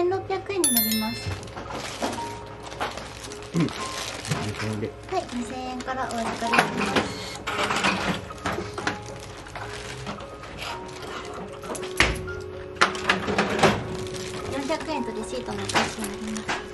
1600円になります。うん。2000円で。はい2000円からお預かりします。400円とレシートのお返しになります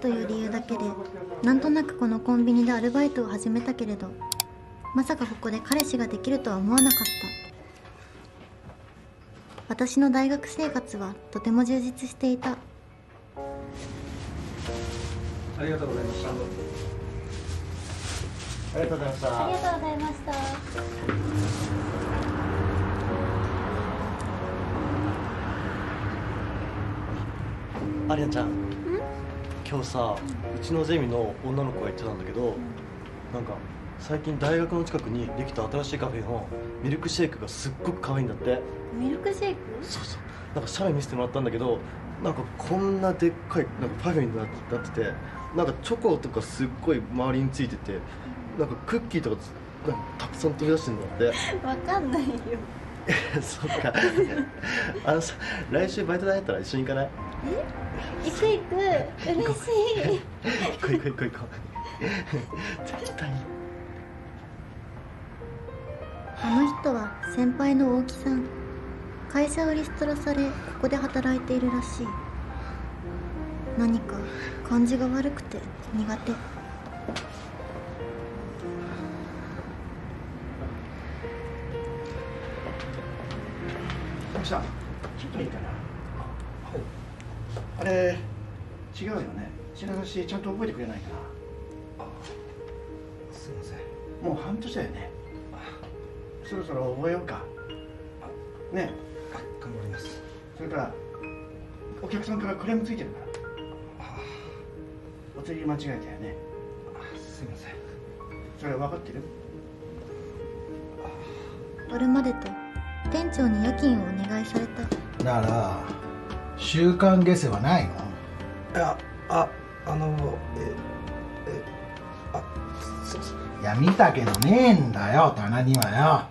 という理由だけでなんとなくこのコンビニでアルバイトを始めたけれどまさかここで彼氏ができるとは思わなかった。私の大学生活はとても充実していた。ありがとうございました。ありがとうございました。ありがとうございました。アリアちゃん今日さうちのゼミの女の子が言ってたんだけどなんか最近大学の近くにできた新しいカフェのミルクシェイクがすっごく可愛いんだって。ミルクシェイク？そうそう。なんか写メ見せてもらったんだけどなんかこんなでっかいなんかパフェになってててなんかチョコとかすっごい周りについててなんかクッキーとかたくさん飛び出してるんだって。わかんないよ。そっか。あのさ来週バイト代入ったら一緒に行かない？行く行く嬉しい。行こう行こう行こう行こう絶対あの人は先輩の大木さん会社をリストラされここで働いているらしい何か感じが悪くて苦手奥さんちょっといいかなあれ違うよね。品出しちゃんと覚えてくれないかな。すいません。もう半年だよね。そろそろ覚えようか。ね。頑張ります。それからお客さんからクレームついてるから。お釣り間違えたよね。すいません。それ分かってる？これまでと店長に夜勤をお願いされた。だから週刊下世はないの？いやああのええあそうそういや見たけどねえんだよ棚にはよ。あ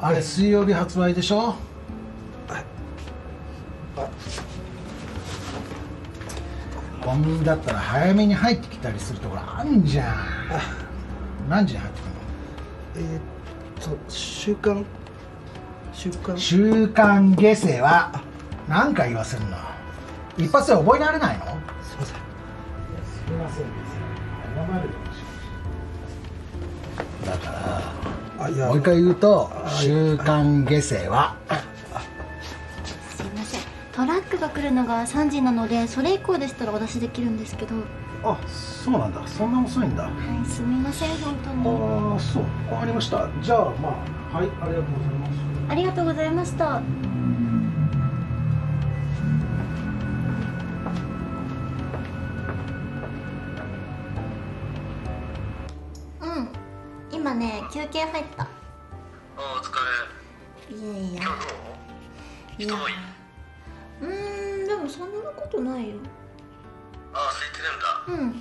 あれ水曜日発売でしょ？コンビニだったら早めに入ってきたりするところあんじゃん。何時に入ってくるの？えー、と週刊週刊週刊下世は何回言わせるの？一発で覚えられないの？すいません。すみません謝るだからあいや。もう一回言うとあ「週刊下世はすいません。トラックが来るのが3時なのでそれ以降でしたらお出しできるんですけど。は」あそうなんだ。そんな遅いんだ。あいすみません本当に。あそう。わかりました。じゃあまあはいありがとうございます。ありがとうございました休憩入った。あお疲れ。いやいや。今日どう？人多い？うーんでもそんなことないよ。ああ空いてるんだ。うん。っ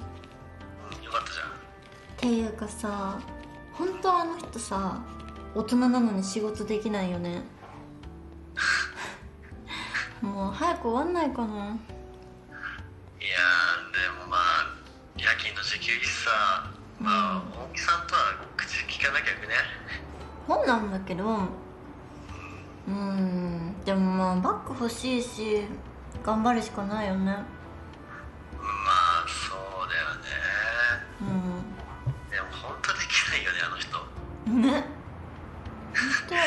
うんよかったじゃん。ていうかさ本当あの人さ大人なのに仕事できないよね。もう早く終わんないかな。いやーでもまあ夜勤の時給いいしさまあ大木さんとは口聞かなきゃよくねそうなんだけどうーんでもまあバッグ欲しいし頑張るしかないよね。まあそうだよね。うでも本当できないよねあの人。んね。本当だ。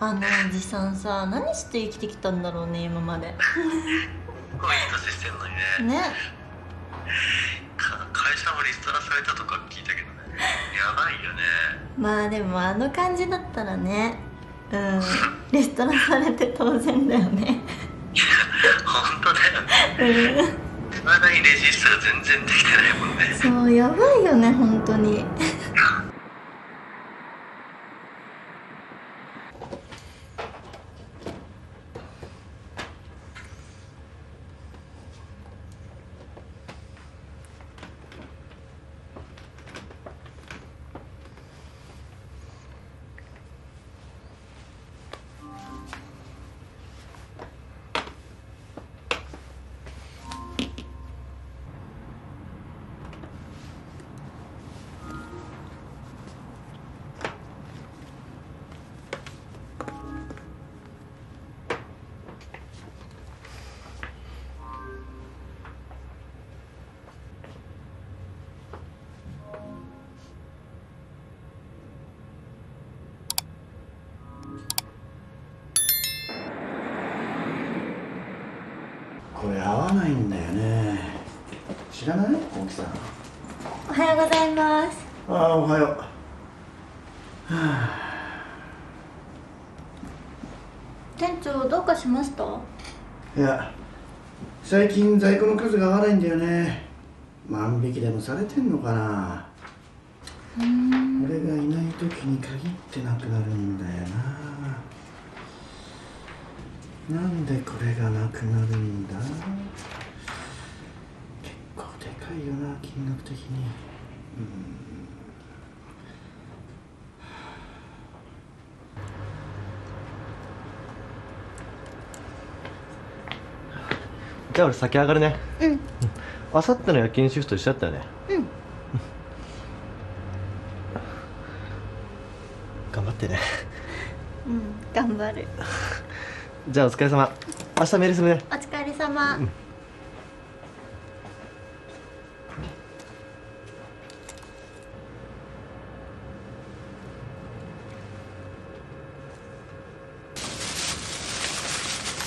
あのおじさんさ何して生きてきたんだろうね今まで。すごいいい年してんのにね。ね。か会社もリストラされたとかよね。まあでもあの感じだったらね。うん。リストラされて当然だよね。本当だよね。うん。いまだにレジスタが全然できてないもんね。そうやばいよね本当に知らない？大木さん。おはようございます。ああおはよう。店長どうかしました？いや最近在庫の数が合わないんだよね。万引きでもされてんのかな。俺がいない時に限ってなくなるんだよな。なんでこれがなくなるんだ？かいよな金額的にじゃあ俺先上がるね。うん。あさっての夜勤シフト一緒だったよね。うん。頑張ってね。うん頑張る。じゃあお疲れ様。明日メールするね。お疲れ様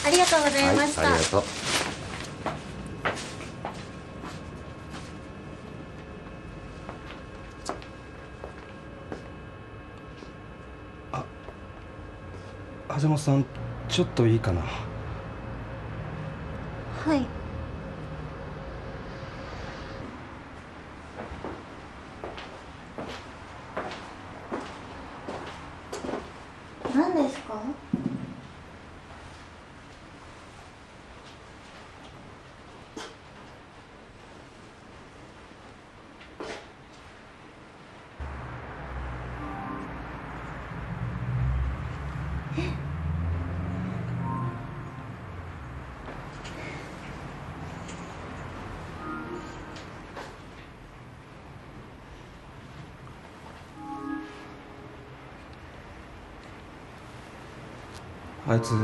ありがとうございました、はい、ありがとう。狭間さんちょっといいかな？はい。何ですか？あいつ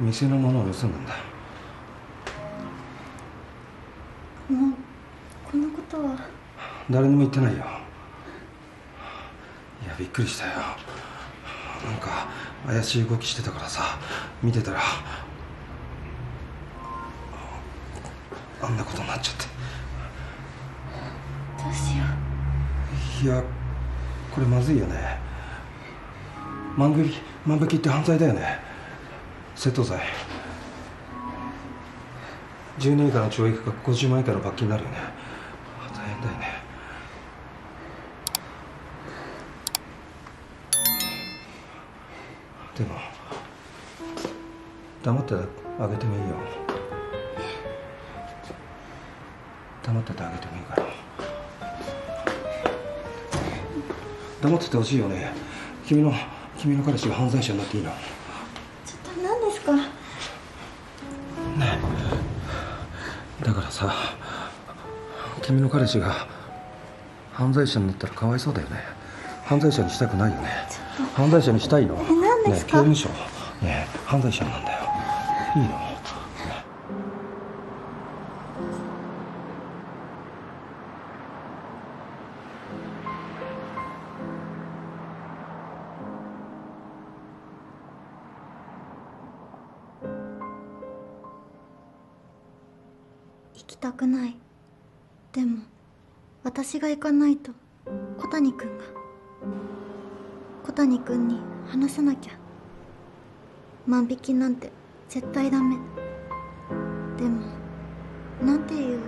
店のものを盗んだんだ。このこのことは。誰にも言ってないよ。いやびっくりしたよ。なんか怪しい動きしてたからさ。見てたらあんなことになっちゃって。どうしよいやこれまずいよね。万引き万引きって犯罪だよね。窃盗罪。10年以下の懲役か50万以下の罰金になるよね。大変だよね。でも黙ってあげてもいいよ。黙っててあげてもいいから。黙っててほしいよね。君の君の彼氏が犯罪者になっていいのうちょっと何ですか？ねだからさ君の彼氏が犯罪者になったらかわいそうだよね。犯罪者にしたくないよね。犯罪者にしたいの。え何ですか？ね刑務所。ね犯罪者なんだよ。いいの？きたくない。でも私が行かないと小谷君が。小谷君に話さなきゃ。万引きなんて絶対ダメ。でもなんて言う？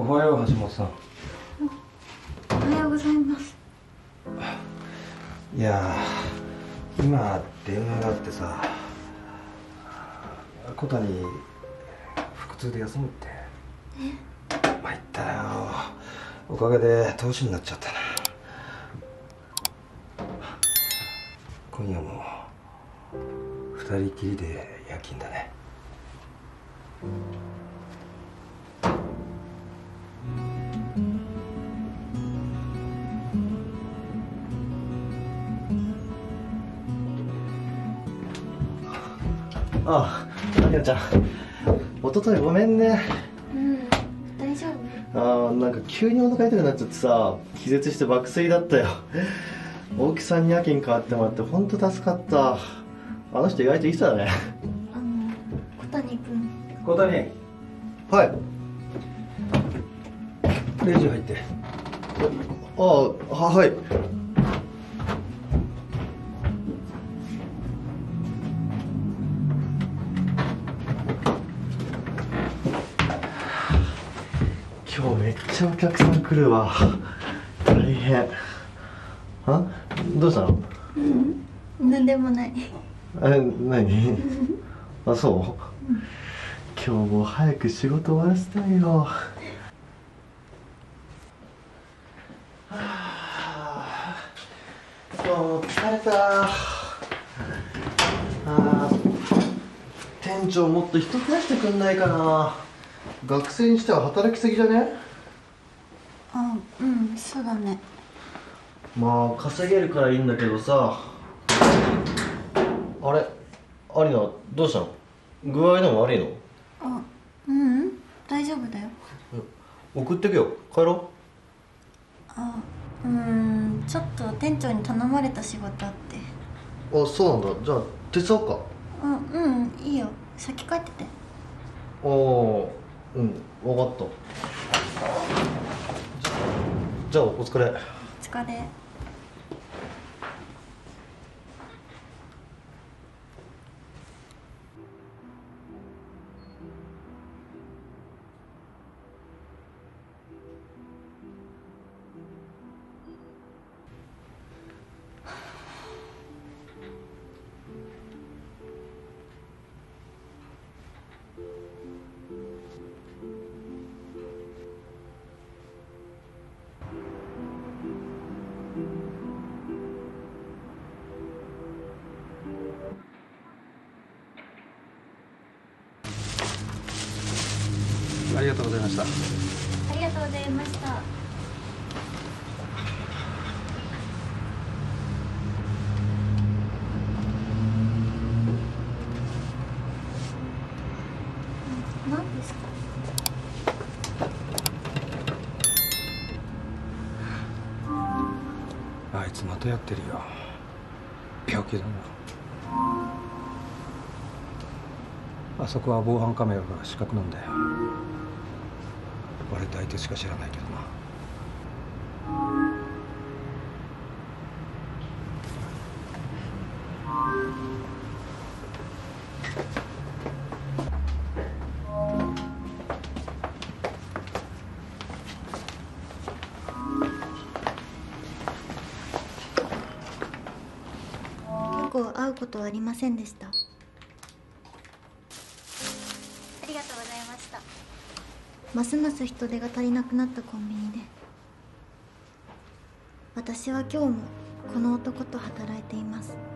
おはよう橋本さん。おはようございます。いやー今電話があってさ小谷腹痛で休むって。え？参ったよ。おかげで投資になっちゃったな。今夜も二人きりで夜勤だね。あちゃん一昨日ごめんね。うん大丈夫。あーなんか急にお腹痛くなっちゃってさ気絶して爆睡だったよ。大木さんに夜勤変わってもらって本当助かった。あの人意外といい人だね。あの小谷君。小谷。はい。レジ入って。ああははいちゃお客さん来るわ。大変。あ？どうしたの？なん。でもない。あれ何？あそう？今日も早く仕事終わらせたいよ。はあ。も疲れた。あ。ー店長もっと人増やしてくんないかな。学生にしては働きすぎじゃね？あうんそうだね。まあ稼げるからいいんだけどさ。あれ有野どうしたの？具合でも悪いの？あううん大丈夫だよ。送ってくよ。帰ろあうんちょっと店長に頼まれた仕事あって。うあそうなんだ。じゃあ手伝おうか。あうんいいよ。先帰ってて。ああうん分かったじゃあお疲れ。お疲れ。がとうございました。ありがとうございました。何ですか？あいつまたやってるよ。病気だな。あそこは防犯カメラが死角なんだよ俺と相手しか知らないけどな。会うことはありませんでした。ますます人手が足りなくなったコンビニで。私は今日もこの男と働いています。